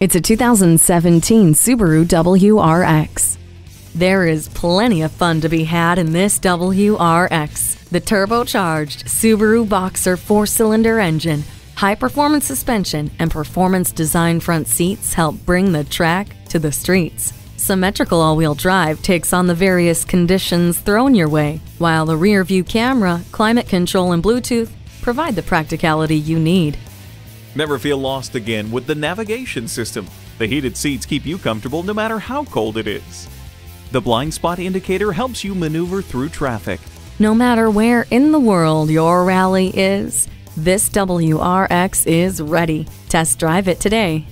It's a 2017 Subaru WRX. There is plenty of fun to be had in this WRX. The turbocharged Subaru Boxer four cylinder engine, high performance suspension, and performance design front seats help bring the track to the streets. Symmetrical all wheel drive takes on the various conditions thrown your way, while the rear view camera, climate control, and Bluetooth provide the practicality you need. Never feel lost again with the navigation system. The heated seats keep you comfortable no matter how cold it is. The blind spot indicator helps you maneuver through traffic. No matter where in the world your rally is, this WRX is ready. Test drive it today.